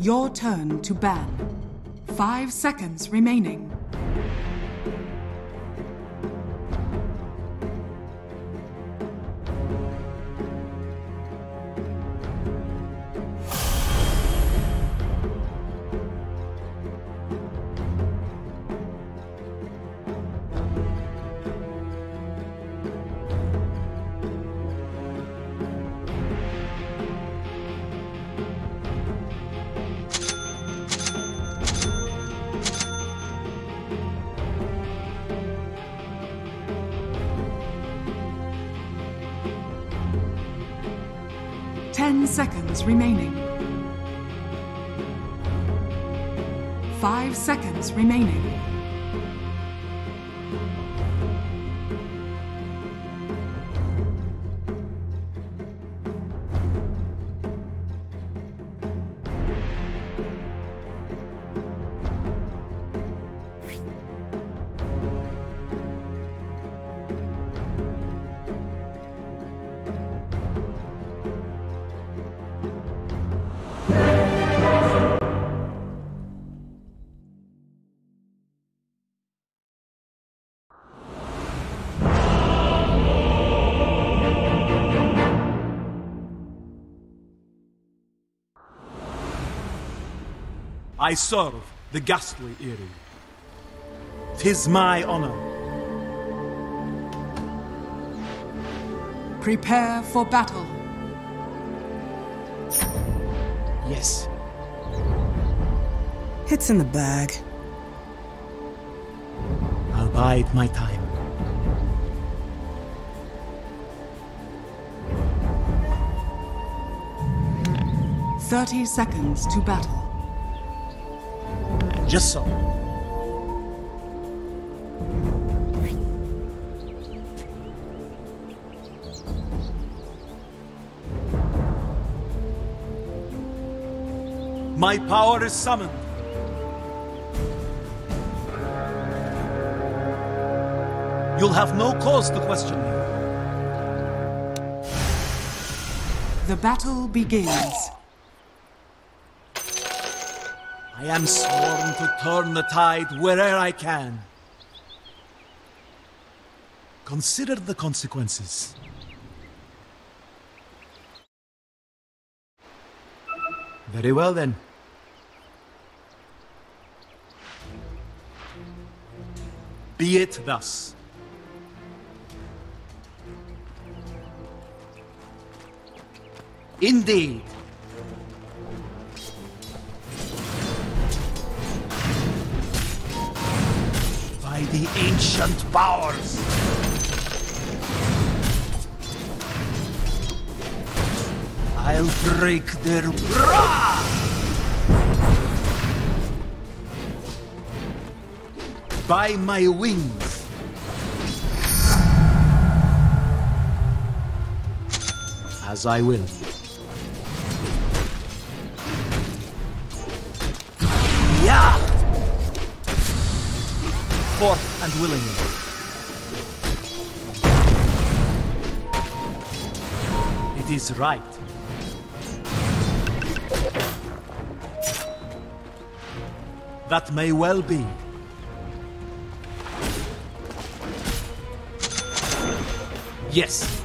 Your turn to ban. Five seconds remaining. Ten seconds remaining. Five seconds remaining. I serve the ghastly Eyrie. Tis my honor. Prepare for battle. Yes. It's in the bag. I'll bide my time. Thirty seconds to battle. Just so. My power is summoned. You'll have no cause to question me. The battle begins. I am sworn to turn the tide wherever I can. Consider the consequences. Very well then. Be it thus. Indeed. By the ancient powers. I'll break their bra! By my wings. As I will. Forth and willingly. It is right. That may well be. Yes.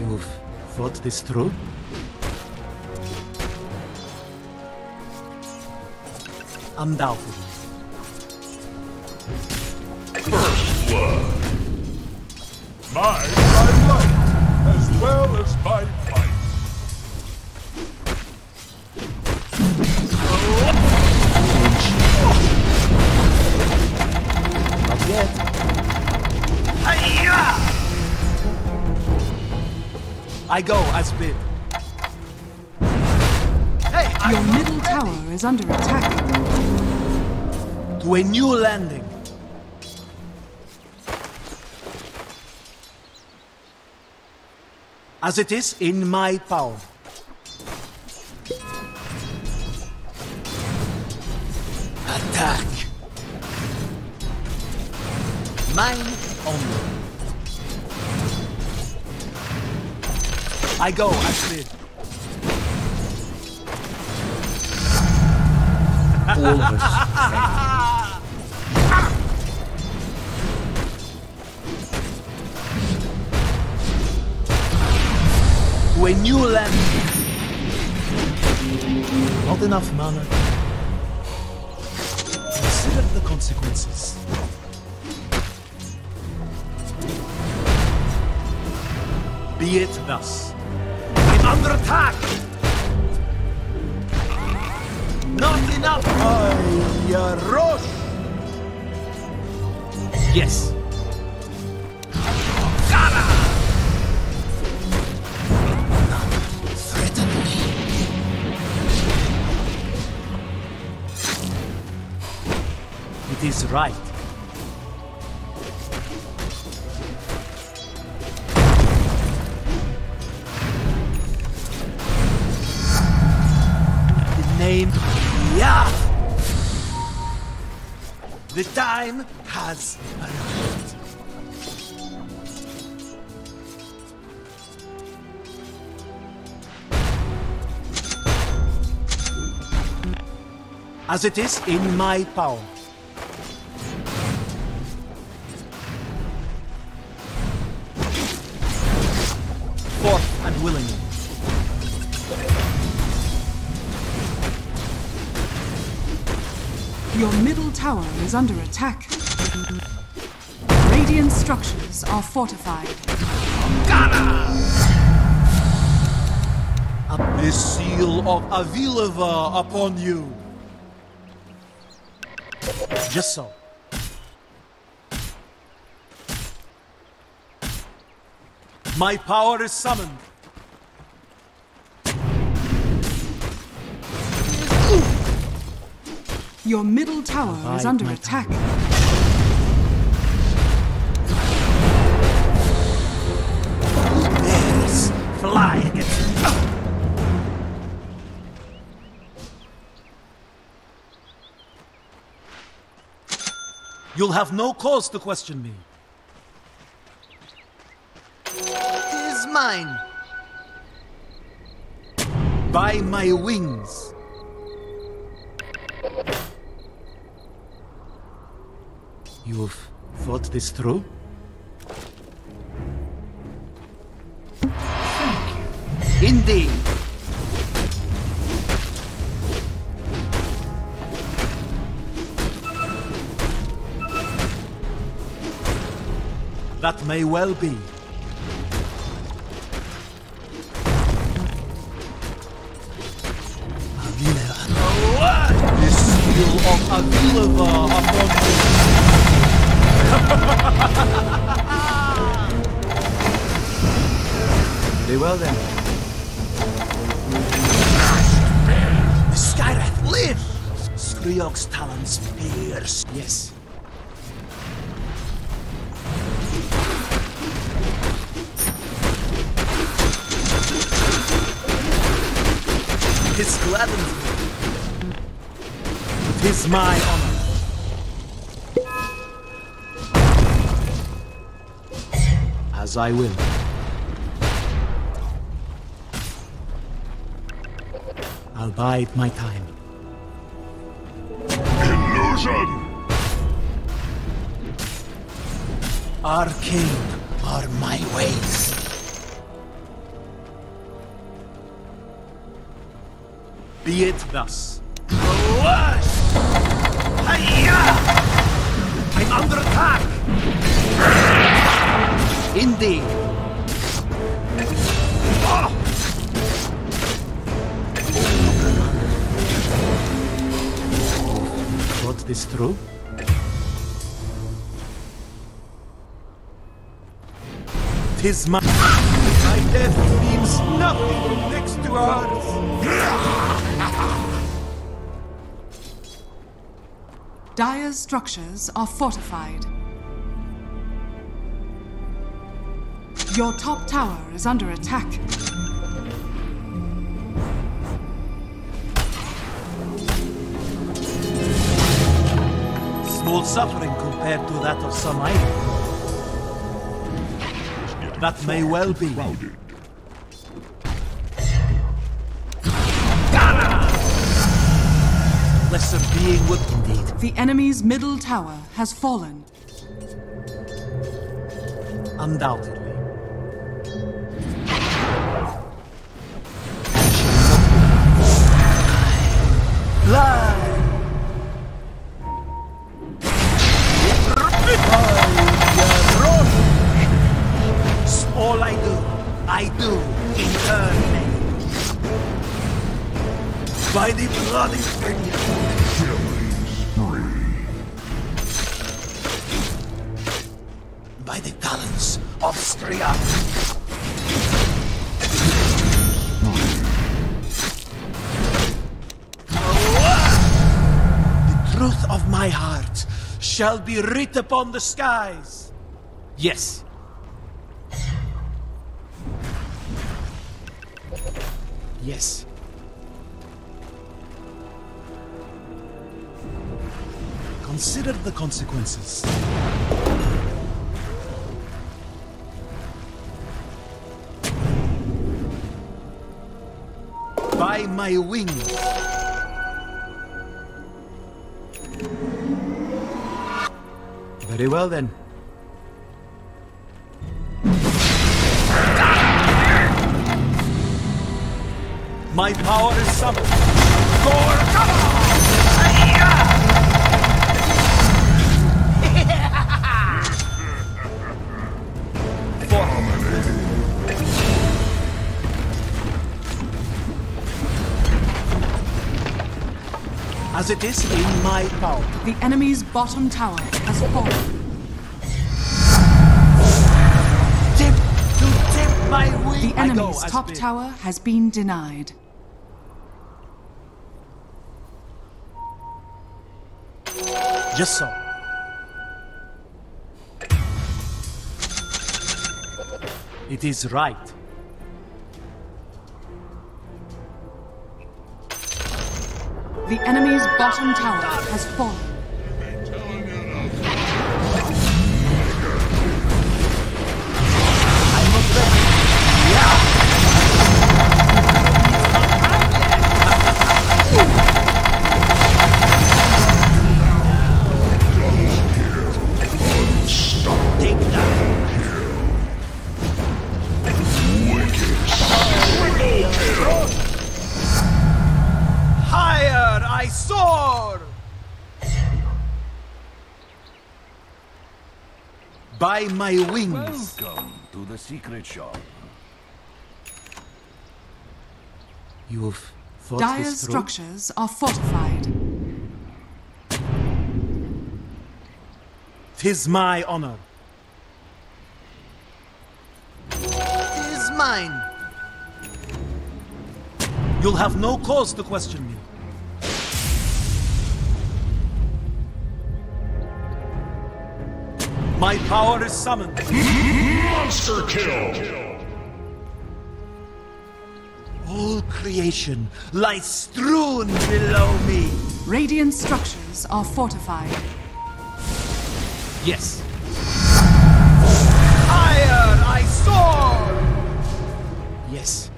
You've thought this through? Undoubtedly. First blood. Mine by right, as well as by might. Not yet. I go as bid. Hey, Your middle tower is under attack. To a new landing. As it is in my power. Attack. Mine only. I go as bid. All of us. To a new land. Not enough mana. Consider the consequences. Be it thus. I'm under attack! Not enough! Ay, Rosh! Yes. Right. The name Yeah. The time has arrived. As it is in my power. Is under attack. Radiant structures are fortified. The seal of Avilava upon you. Just so. My power is summoned. Your middle tower is under attack. Yes, fly against. You'll have no cause to question me. It is mine. By my wings. You've thought this through? Thank you. Indeed. That may well be. The seal of Avilava Very well then. The Skywrath lives! Skriok's talons pierce. Yes. This gladdens me. It is my honor. As I will. I'll bide my time. Illusion! Arcane are my ways. Be it thus. I'm Indeed. Thought this through? Tis my... My death means nothing next to ours. Dire's structures are fortified. Your top tower is under attack. Small suffering compared to that of some. That may well be. Lesser being would indeed. The enemy's middle tower has fallen. Undoubtedly. By the talons of Striat. Shall be writ upon the skies. Yes. Yes. Consider the consequences. By my wings. Very well then. My power is summoned. As it is in my power. The enemy's bottom tower has fallen. Tip to tip my wing. The enemy's top tower has been denied. Just so. It is right. The enemy's bottom tower has fallen. My wings. Welcome to the secret shop. You've thought Dire's this through? structures are fortified. Tis my honor. Tis mine. You'll have no cause to question me. My power is summoned. Monster kill! All creation lies strewn below me. Radiant structures are fortified. Yes. Higher I soar! Yes.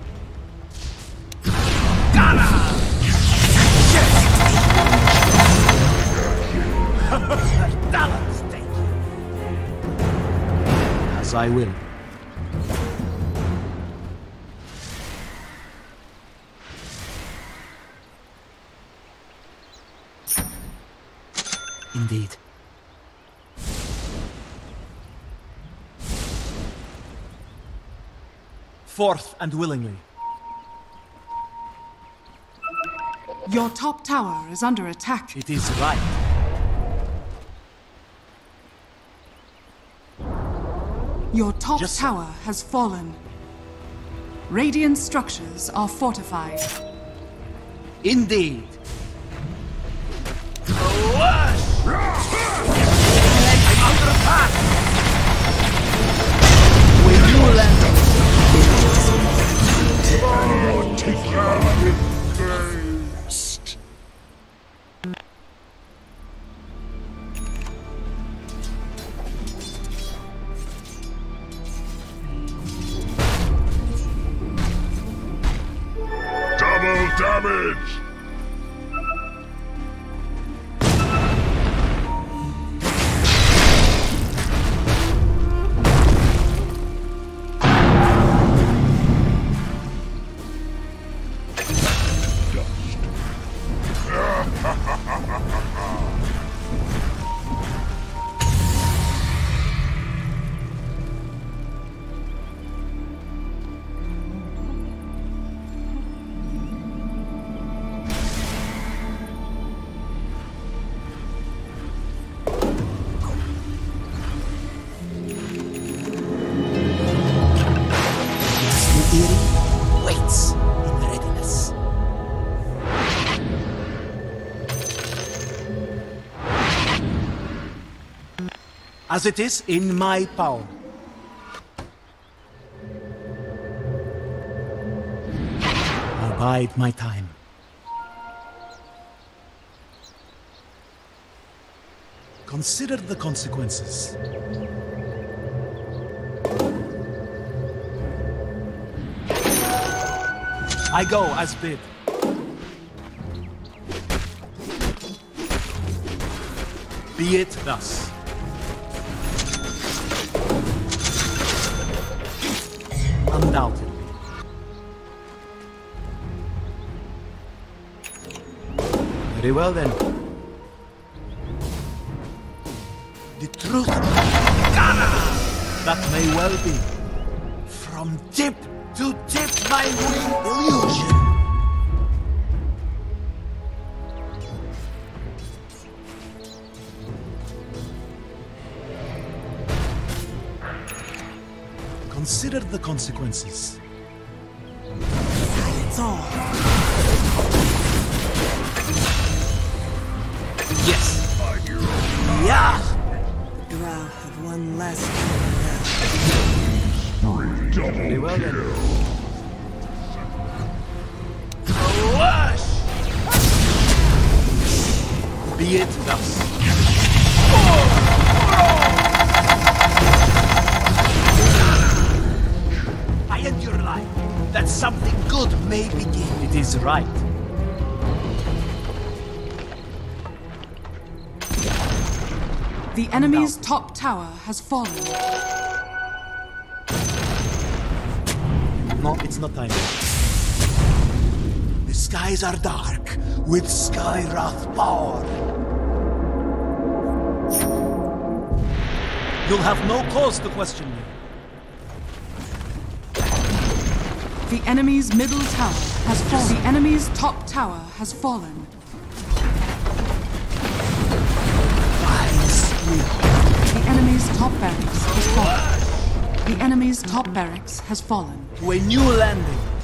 As I will. Indeed. Forth and willingly. Your top tower is under attack. It is right. Your top Just so. tower has fallen. Radiant structures are fortified. Indeed. As it is in my power. I my time. Consider the consequences. I go as bid. Be it thus. Undoubtedly. Very well then. The truth. That may well be. From tip to tip, my wing illusion. The consequences. It's all. Yes. Yeah. Drow have one less Very well then. Be it thus. Right. The enemy's top tower has fallen. No, it's not time. The skies are dark with Skywrath power. You'll have no cause to question me. The enemy's middle tower has fallen. The enemy's top tower has fallen. The enemy's top barracks has fallen. The enemy's top barracks has fallen. To a new landing.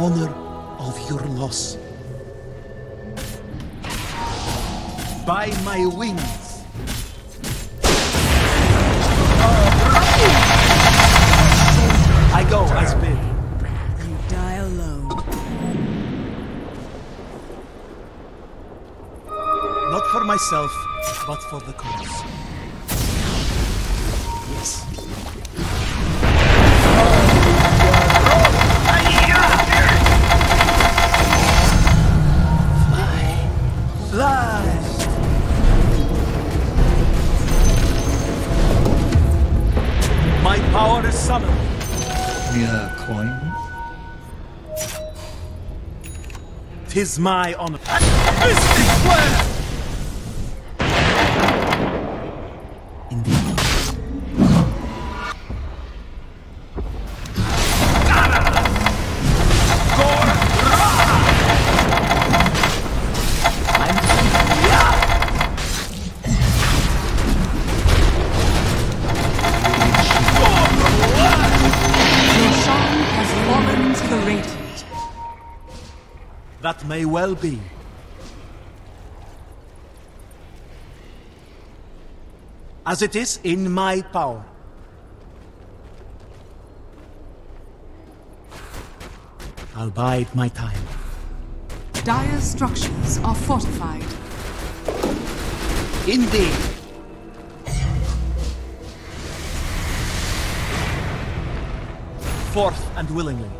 Honor of your loss. By my wings. I go as bid. You die alone. Not for myself, but for the cause. Yes. Is summoned. Mere coin. Tis my honor. Mystic flare! Well be. As it is in my power. I'll bide my time. Dire structures are fortified. Indeed. Forth and willingly.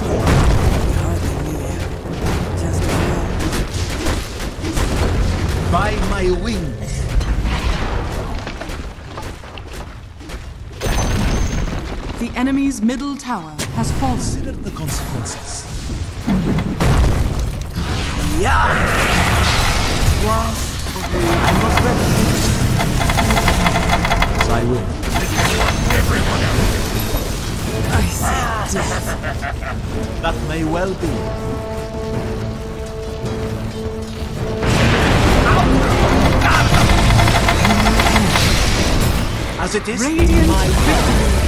power is summoned. Hardly knew you. Just well. by my wings. The enemy's middle tower has fallen. Consider the consequences. Yeah! I'm not ready. As I will. I see death. That may well be. As it is Radiant my victory.